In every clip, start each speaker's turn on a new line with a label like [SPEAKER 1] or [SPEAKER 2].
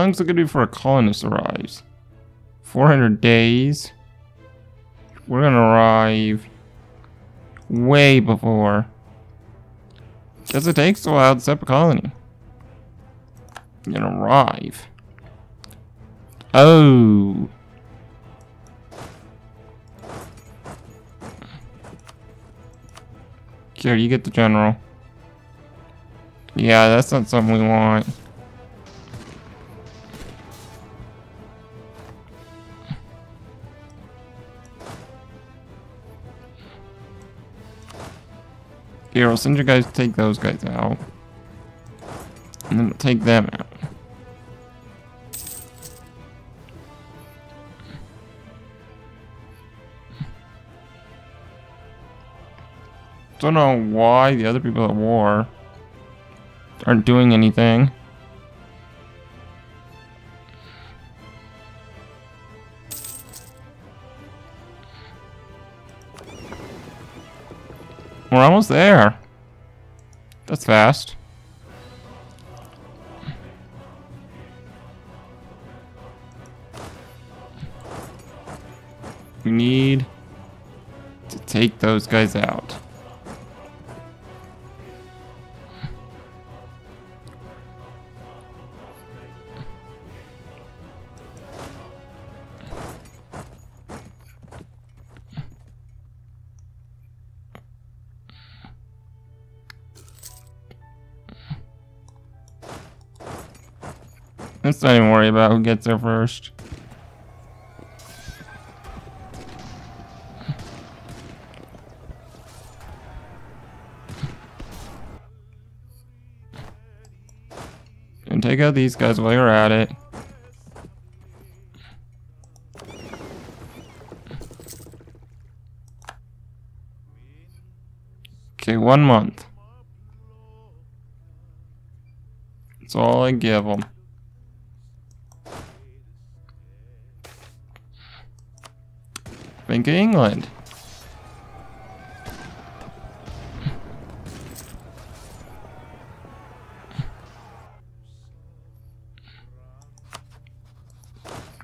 [SPEAKER 1] How long's it gonna be before a colonist arrives? 400 days. We're gonna arrive way before. Because it takes a while to set up a colony. And arrive. Oh. Here, you get the general. Yeah, that's not something we want. I'll send you guys take those guys out. And then take them out. Don't know why the other people at war aren't doing anything. We're almost there. That's fast. We need to take those guys out. Let's not even worry about who gets there first. And take out these guys while you're at it. Okay, one month. That's all I give them. Bank of England.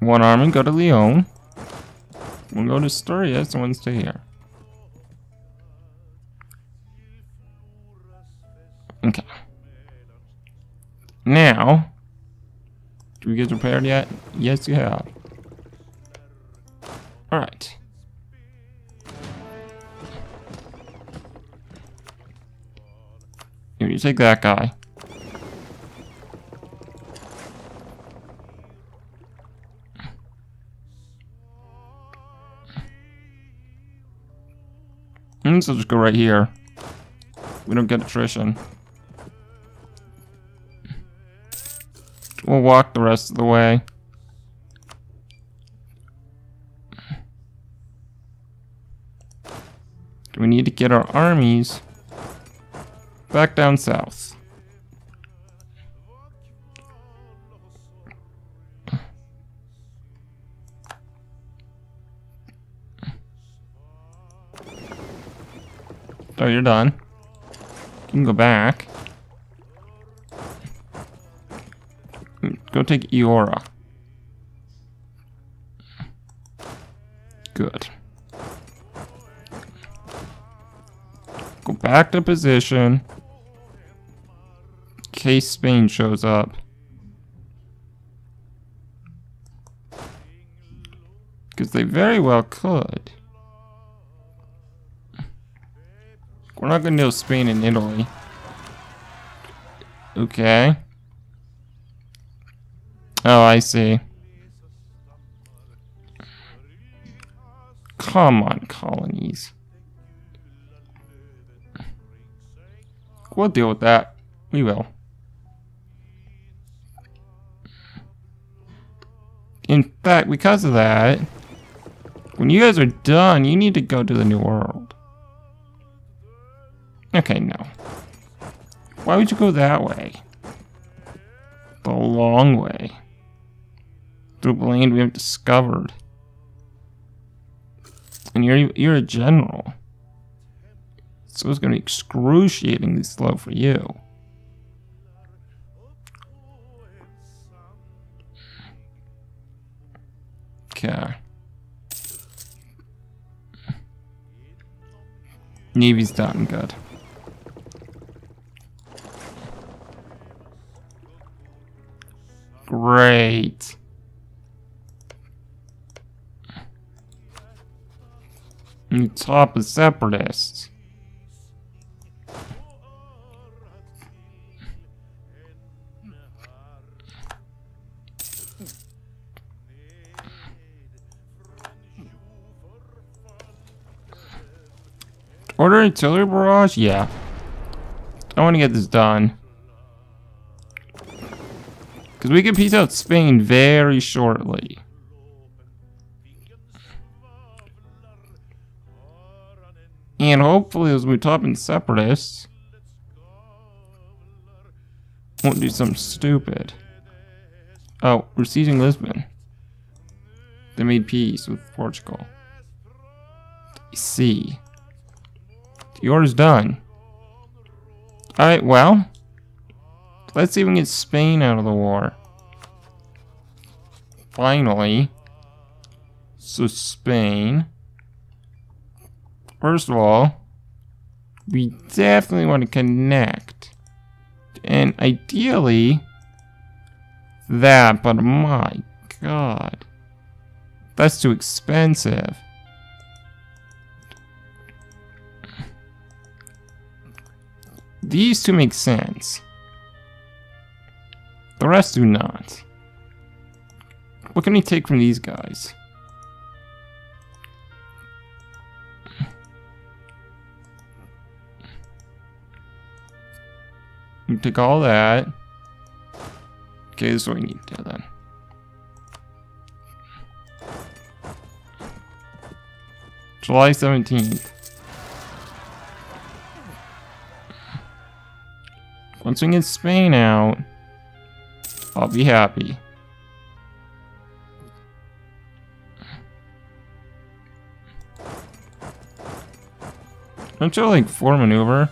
[SPEAKER 1] One army go to Lyon. One go to Asturias and stay here. Okay. Now, do we get prepared yet? Yes, you have. Alright. You take that guy. And so just go right here. We don't get attrition. We'll walk the rest of the way. We need to get our armies back down south. Oh, you're done. You can go back. Go take Eora. Good. Go back to position. Case Spain shows up. Because they very well could. We're not going to know Spain and Italy. Okay. Oh, I see. Come on, colonies. We'll deal with that. We will. In fact, because of that, when you guys are done, you need to go to the New World. Okay, no. Why would you go that way? The long way. Through the land we have discovered. And you're you're a general. So it's gonna be excruciatingly slow for you. Okay. Navy's done, good. Great. You top of separatists. Order artillery barrage? Yeah. I want to get this done. Because we can piece out Spain very shortly. And hopefully those Mutapan separatists won't do something stupid. Oh, we're seizing Lisbon. They made peace with Portugal. see. Order's done. Alright, well. Let's we get Spain out of the war. Finally. So Spain. First of all, we definitely want to connect. And ideally, that, but my god. That's too expensive. These two make sense. The rest do not. What can we take from these guys? We take all that. Okay, this is what we need to do then. July 17th. Once we get Spain out, I'll be happy. Don't you like four maneuver?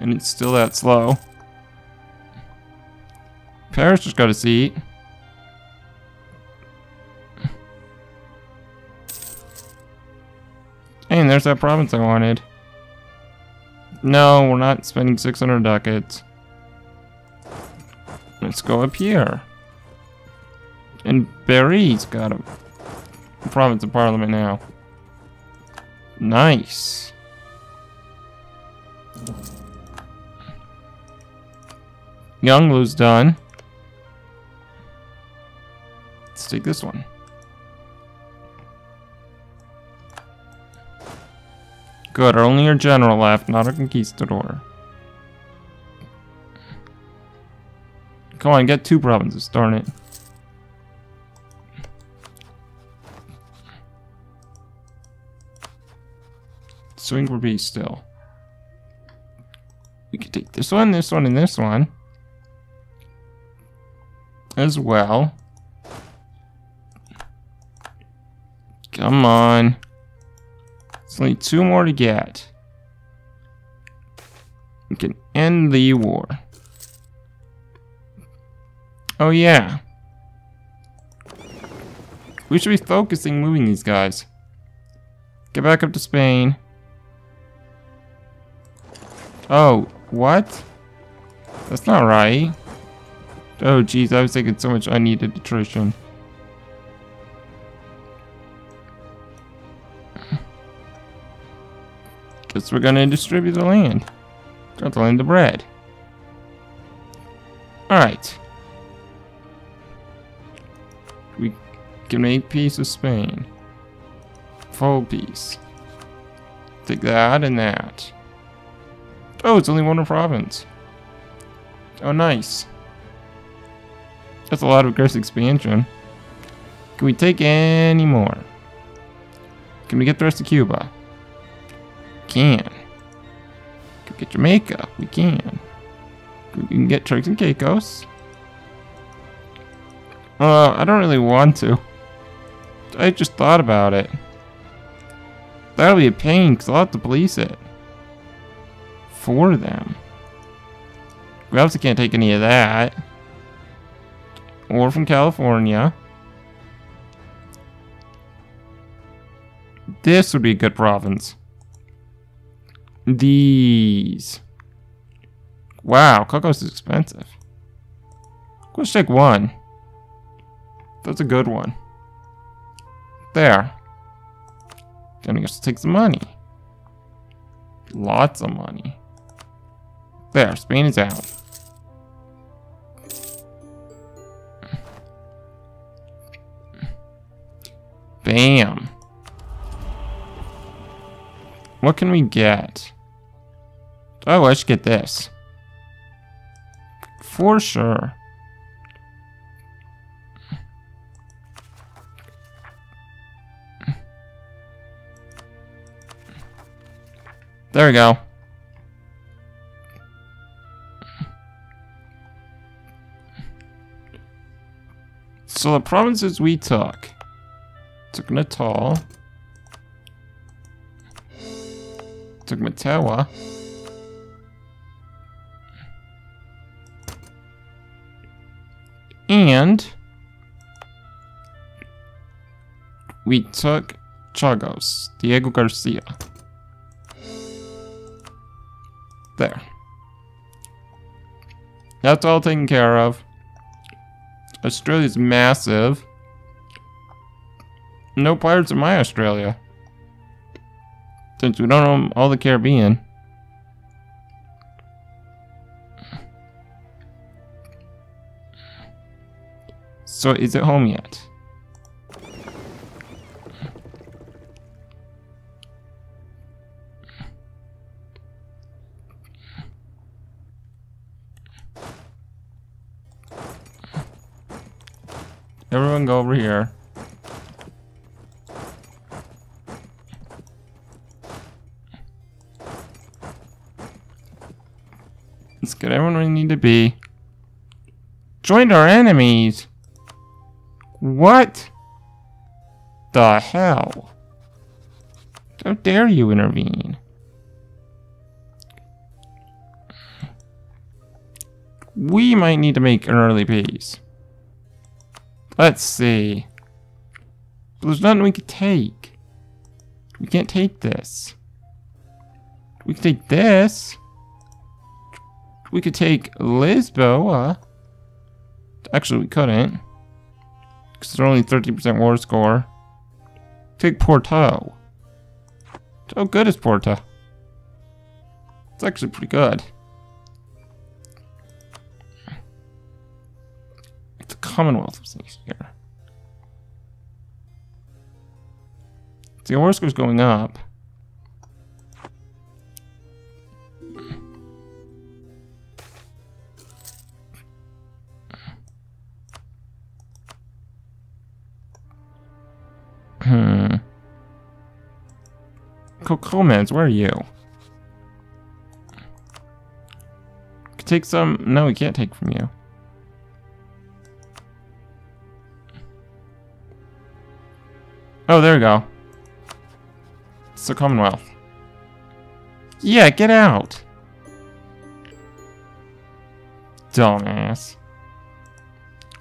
[SPEAKER 1] And it's still that slow. Paris just got a seat. And there's that province I wanted. No, we're not spending 600 ducats. Let's go up here. And Berry's got a province of parliament now. Nice. Young Younglu's done. Let's take this one. Good, only our general left, not a conquistador. Come on, get two provinces, darn it. Swing for B still. We could take this one, this one, and this one. As well. Come on. It's only two more to get. We can end the war. Oh yeah. We should be focusing moving these guys. Get back up to Spain. Oh, what? That's not right. Oh jeez, I was taking so much unneeded attrition. Guess we're gonna distribute the land. Not the land of bread. Alright. We can make peace with Spain. Full peace. Take that and that. Oh, it's only one province. Oh, nice. That's a lot of gross expansion. Can we take any more? Can we get the rest of Cuba? Can. Go get Jamaica. We can. We can get Turks and Caicos. Uh, I don't really want to. I just thought about it. That'll be a pain because I'll have to police it. For them. We obviously can't take any of that. Or from California. this would be a good province. These. Wow, cocoa's expensive. Let's take one. That's a good one. There. Then I guess to take some money. Lots of money. There, Spain is out. Bam. What can we get? Oh, should get this. For sure. There we go. So the provinces we took. Took Natal. Took Matewa. And we took Chagos, Diego Garcia. There. That's all taken care of. Australia's massive. No pirates in my Australia. Since we don't own all the Caribbean. So is it home yet? Everyone go over here. Let's get everyone where we need to be. Join our enemies! What? The hell? How dare you intervene? We might need to make an early peace. Let's see. There's nothing we could take. We can't take this. We could take this. We could take Lisboa. Actually, we couldn't. Because they're only 13% war score. Take Porto. How good is Porto? It's actually pretty good. It's a Commonwealth of things here. The war score is going up. Cocomans, where are you? Could take some. No, we can't take from you. Oh, there we go. It's the Commonwealth. Yeah, get out! Dumbass.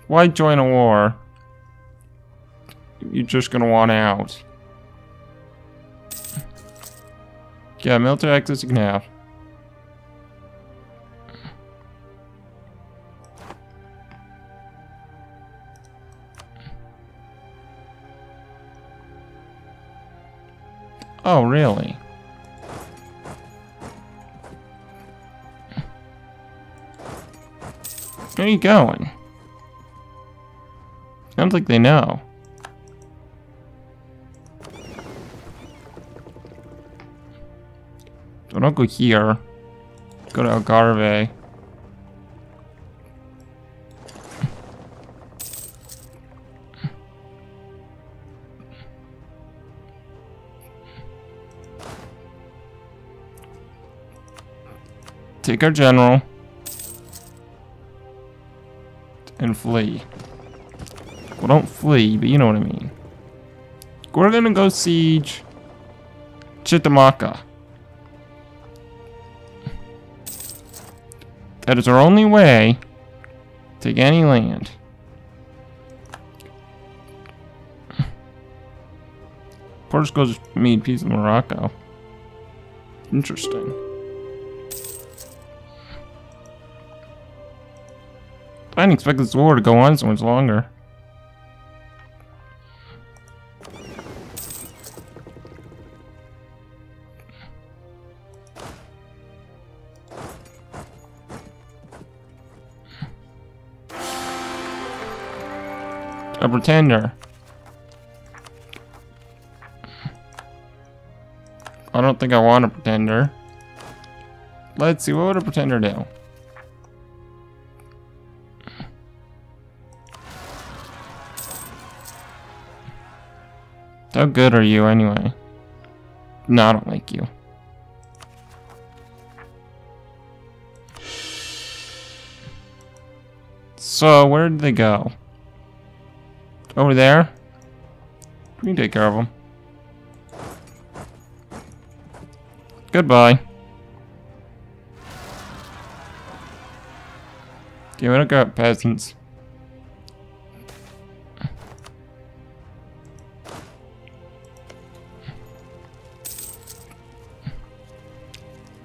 [SPEAKER 1] Why join a war? You're just gonna want out. Yeah, military access you. Oh, really? Where are you going? Sounds like they know. So don't go here. Go to Algarve. Take our general. And flee. Well, don't flee, but you know what I mean. We're gonna go siege Chitamaca. That is our only way to any land. Portugal just made peace with Morocco. Interesting. I didn't expect this war to go on so much longer. A pretender. I don't think I want a pretender. Let's see, what would a pretender do? How good are you anyway? No, I don't like you. So, where did they go? Over there? We can take care of them. Goodbye. We don't got peasants.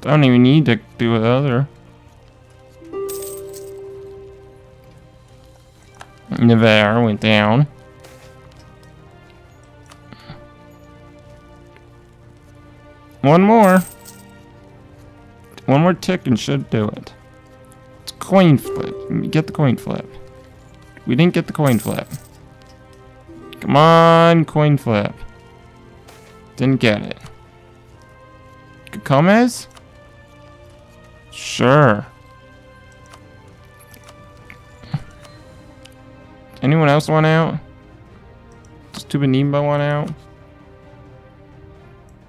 [SPEAKER 1] Don't even need to do it other. Navarre went down. One more. One more tick and should do it. It's coin flip. Get the coin flip. We didn't get the coin flip. Come on, coin flip. Didn't get it. Gomez? Sure. Anyone else want out? Does Tubanimba want out?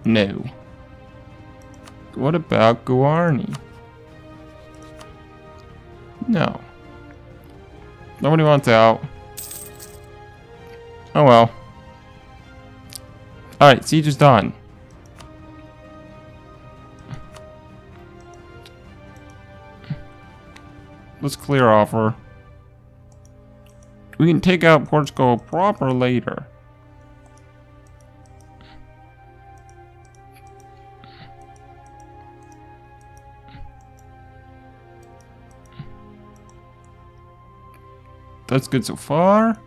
[SPEAKER 1] No. What about Guarni? No. Nobody wants out. Oh well. Alright, siege is done. Let's clear offer. We can take out Portugal proper later. That's good so far.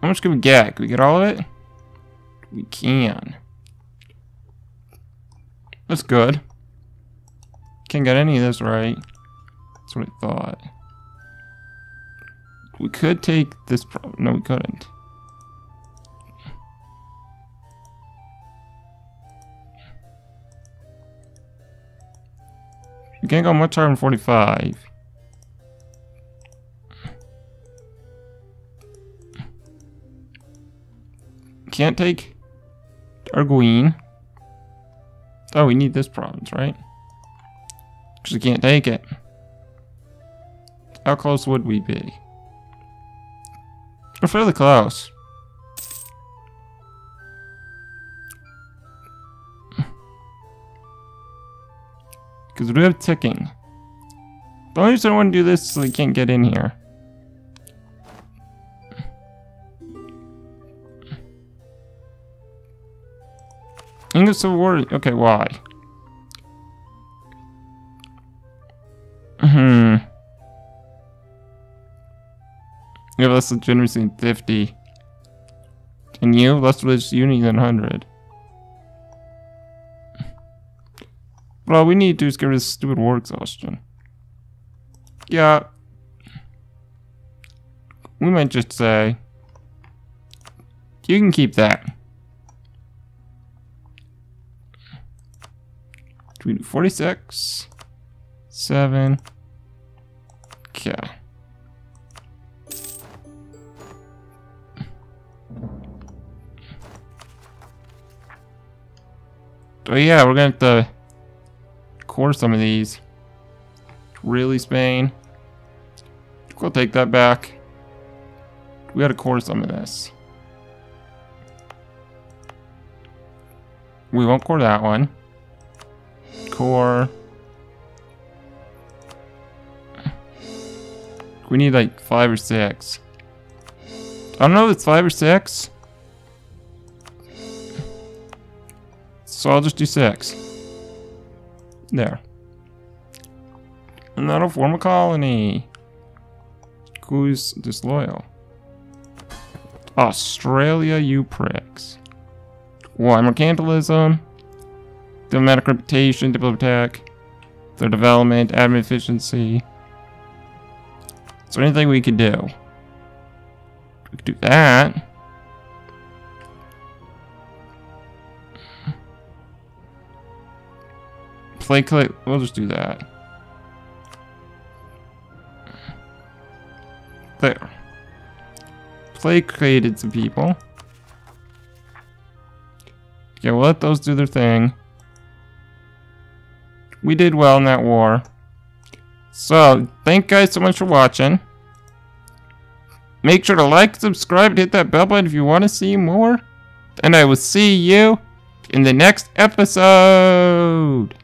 [SPEAKER 1] How much can we get? Can we get all of it? We can. That's good. Can't get any of this right. That's what I thought. We could take this No, we couldn't. You can't go much higher than 45. Can't take Arguin. Oh, we need this province, right? Because we can't take it. How close would we be? We're fairly close. Because we have ticking. The only reason I want to do this is so they can't get in here. English Civil War. Okay, why? Hmm. You have less legitimacy than 50. And you have less religious unity than 100. Well, all we need to do is get rid of this stupid war exhaustion. Yeah. We might just say... You can keep that. Do we do 46? 7. Okay. Oh yeah, we're gonna have to core some of these. Really, Spain? We'll take that back. We gotta core some of this. We won't core that one. Core. We need like five or six. I don't know if it's five or six. So I'll just do six. There. And that'll form a colony. Who's disloyal? Australia, you pricks. Why mercantilism? Diplomatic reputation, diplomatic tech, their development, admin efficiency. Is there anything we could do? We could do that. Play click. We'll just do that. There. Play created some people. Okay, we'll let those do their thing. We did well in that war. So, thank you guys so much for watching. Make sure to like, subscribe, hit that bell button if you want to see more. And I will see you in the next episode.